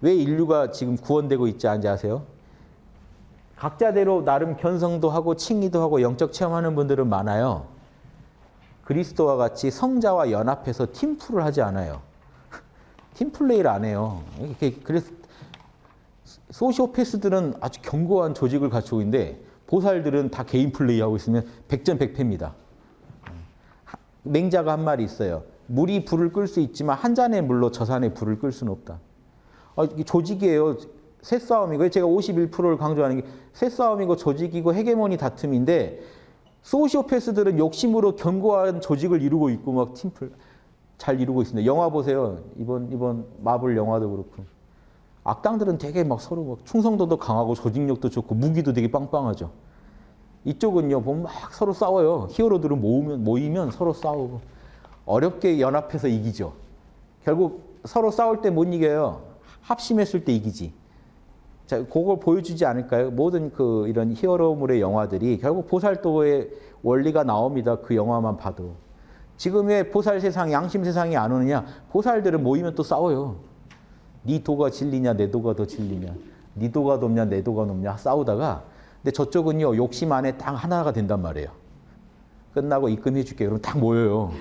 왜 인류가 지금 구원되고 있지 않은지 아세요? 각자대로 나름 견성도 하고 칭의도 하고 영적 체험하는 분들은 많아요. 그리스도와 같이 성자와 연합해서 팀플을 하지 않아요. 팀플레이를 안 해요. 그래서 소시오패스들은 아주 견고한 조직을 갖추고 있는데 보살들은 다 개인 플레이하고 있으면 백전백패입니다. 맹자가 한 말이 있어요. 물이 불을 끌 수 있지만 한 잔의 물로 저 산에 불을 끌 수는 없다. 아, 조직이에요. 새싸움이고 제가 51%를 강조하는 게 새싸움이고 조직이고 헤게모니 다툼인데 소시오패스들은 욕심으로 견고한 조직을 이루고 있고 막 팀플 잘 이루고 있습니다. 영화 보세요. 이번 이번 마블 영화도 그렇고 악당들은 되게 막 서로 막 충성도도 강하고 조직력도 좋고 무기도 되게 빵빵하죠. 이쪽은요 보면 막 서로 싸워요. 히어로들은 모으면 모이면 서로 싸우고 어렵게 연합해서 이기죠. 결국 서로 싸울 때 못 이겨요. 합심했을 때 이기지. 자, 그걸 보여주지 않을까요? 모든 그 이런 히어로물의 영화들이 결국 보살도의 원리가 나옵니다. 그 영화만 봐도. 지금 의 보살 세상, 양심 세상이 안 오느냐? 보살들은 모이면 또 싸워요. 네 도가 진리냐, 내 도가 더 진리냐, 네 도가 높냐, 내 도가 높냐 싸우다가 근데 저쪽은요 욕심 안에 딱 하나가 된단 말이에요. 끝나고 입금해 줄게. 그러면 딱 모여요.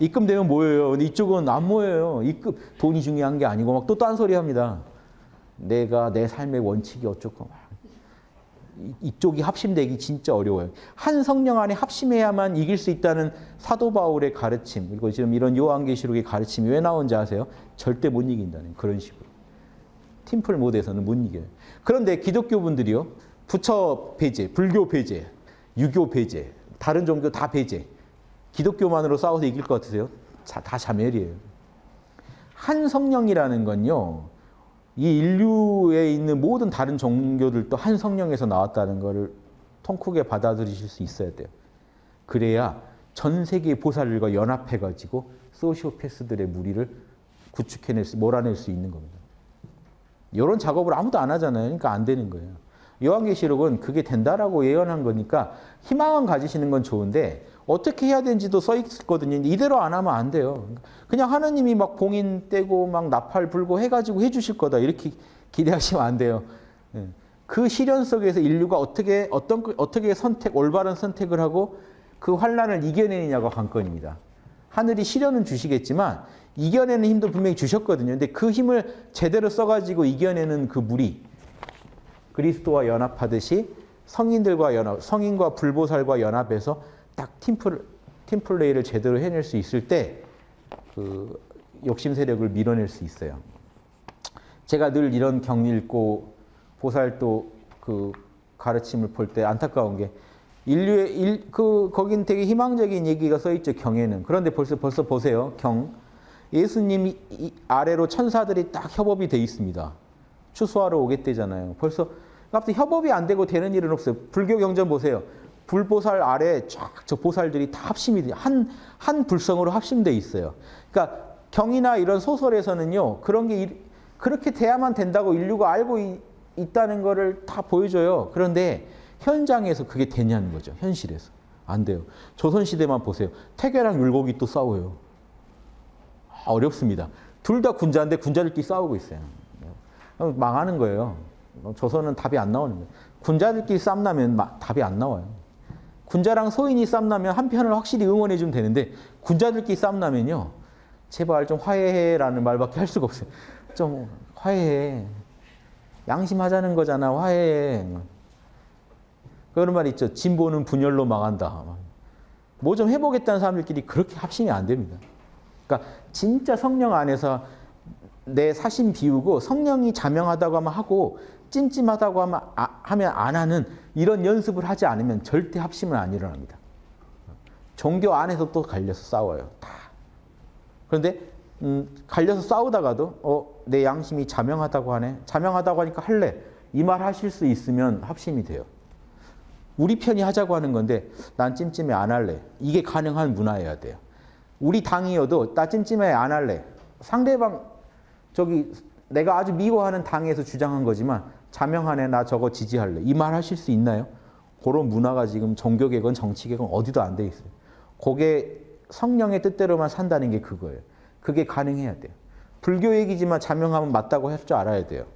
입금되면 모여요. 근데 이쪽은 안 모여요. 입금 돈이 중요한 게 아니고 막 또 딴소리 합니다. 내가 내 삶의 원칙이 어쩌고 막. 이쪽이 합심되기 진짜 어려워요. 한 성령 안에 합심해야만 이길 수 있다는 사도 바울의 가르침 그리고 지금 이런 요한계시록의 가르침이 왜 나온지 아세요? 절대 못 이긴다는 그런 식으로. 팀플 모드에서는 못 이겨요. 그런데 기독교 분들이요. 부처 배제, 불교 배제, 유교 배제, 다른 종교 다 배제. 기독교만으로 싸워서 이길 것 같으세요? 다 자멸이에요. 한 성령이라는 건요. 이 인류에 있는 모든 다른 종교들도 한 성령에서 나왔다는 것을 통크게 받아들이실 수 있어야 돼요. 그래야 전 세계 보살들과 연합해가지고 소시오패스들의 무리를 구축해낼 수, 몰아낼 수 있는 겁니다. 이런 작업을 아무도 안 하잖아요. 그러니까 안 되는 거예요. 요한계시록은 그게 된다라고 예언한 거니까 희망은 가지시는 건 좋은데 어떻게 해야 되는지도 써 있거든요. 이대로 안 하면 안 돼요. 그냥 하나님이 막 봉인 떼고 막 나팔 불고 해가지고 해주실 거다 이렇게 기대하시면 안 돼요. 예. 그 시련 속에서 인류가 어떻게 어떤 어떻게 선택 올바른 선택을 하고 그 환란을 이겨내느냐가 관건입니다. 하늘이 시련은 주시겠지만 이겨내는 힘도 분명히 주셨거든요. 근데 그 힘을 제대로 써가지고 이겨내는 그 무리 그리스도와 연합하듯이 성인들과 연합, 성인과 불보살과 연합해서 딱 팀플, 팀플레이를 제대로 해낼 수 있을 때 그 욕심 세력을 밀어낼 수 있어요. 제가 늘 이런 경리 읽고 보살도 그 가르침을 볼 때 안타까운 게 인류의 일, 그 거긴 되게 희망적인 얘기가 써 있죠 경에는. 그런데 벌써 벌써 보세요 경. 예수님이 아래로 천사들이 딱 협업이 돼 있습니다 추수하러 오겠대잖아요 벌써 갑자기 협업이 안 되고 되는 일은 없어요 불교 경전 보세요 불보살 아래 쫙 저 보살들이 다 합심이 한, 한 불성으로 합심돼 있어요. 그러니까 경이나 이런 소설에서는요, 그런 게 그렇게 돼야만 된다고 인류가 알고 이, 있다는 거를 다 보여줘요. 그런데 현장에서 그게 되냐는 거죠. 현실에서. 안 돼요. 조선 시대만 보세요. 태계랑 율곡이 또 싸워요. 아, 어렵습니다. 둘 다 군자인데 군자들끼리 싸우고 있어요. 망하는 거예요. 조선은 답이 안 나오는 거예요. 군자들끼리 싸움 나면 답이 안 나와요. 군자랑 소인이 쌈나면 한편을 확실히 응원해 주면 되는데 군자들끼리 쌈나면요. 제발 좀 화해해라는 말밖에 할 수가 없어요. 좀 화해해. 양심하자는 거잖아. 화해해. 그런 말 있죠. 진보는 분열로 망한다. 뭐 좀 해보겠다는 사람들끼리 그렇게 합심이 안 됩니다. 그러니까 진짜 성령 안에서 내 사심 비우고 성령이 자명하다고 하면 하고 찜찜하다고 하면, 아, 하면 안 하는 이런 연습을 하지 않으면 절대 합심은 안 일어납니다. 종교 안에서 또 갈려서 싸워요. 다. 그런데 음, 갈려서 싸우다가도 어, 내 양심이 자명하다고 하네. 자명하다고 하니까 할래. 이 말 하실 수 있으면 합심이 돼요. 우리 편이 하자고 하는 건데 난 찜찜해 안 할래. 이게 가능한 문화여야 돼요. 우리 당이어도 나 찜찜해 안 할래. 상대방 저기 내가 아주 미워하는 당에서 주장한 거지만 자명하네 나 저거 지지할래 이 말 하실 수 있나요? 그런 문화가 지금 종교개건 정치개건 어디도 안 돼 있어요. 그게 성령의 뜻대로만 산다는 게 그거예요. 그게 가능해야 돼요. 불교 얘기지만 자명하면 맞다고 할 줄 알아야 돼요.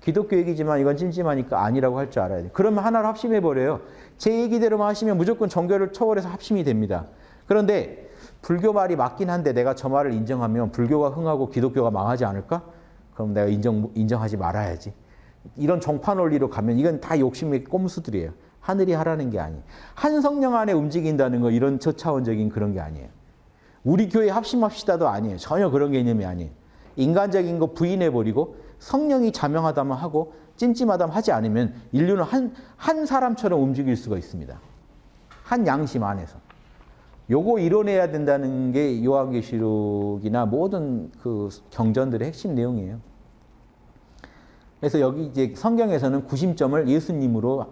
기독교 얘기지만 이건 찜찜하니까 아니라고 할 줄 알아야 돼요. 그러면 하나를 합심해 버려요. 제 얘기대로만 하시면 무조건 정교를 초월해서 합심이 됩니다. 그런데 불교 말이 맞긴 한데 내가 저 말을 인정하면 불교가 흥하고 기독교가 망하지 않을까? 그럼 내가 인정 인정하지 말아야지. 이런 정파 논리로 가면 이건 다 욕심의 꼼수들이에요. 하늘이 하라는 게 아니에요. 한 성령 안에 움직인다는 거 이런 저차원적인 그런 게 아니에요. 우리 교회 합심합시다도 아니에요. 전혀 그런 개념이 아니에요. 인간적인 거 부인해 버리고 성령이 자명하다면 하고 찜찜하다면 하지 않으면 인류는 한, 한 사람처럼 움직일 수가 있습니다. 한 양심 안에서. 요거 이뤄내야 된다는 게 요한계시록이나 모든 그 경전들의 핵심 내용이에요. 그래서 여기 이제 성경에서는 구심점을 예수님으로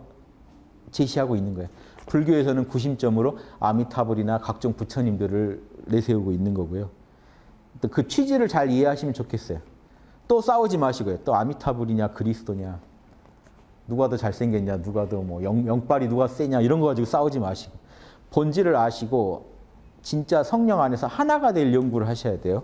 제시하고 있는 거예요. 불교에서는 구심점으로 아미타불이나 각종 부처님들을 내세우고 있는 거고요. 또 그 취지를 잘 이해하시면 좋겠어요. 또 싸우지 마시고요. 또 아미타불이냐 그리스도냐 누가 더 잘생겼냐 누가 더 뭐 영빨이 누가 세냐 이런 거 가지고 싸우지 마시고 본질을 아시고 진짜 성령 안에서 하나가 될 연구를 하셔야 돼요.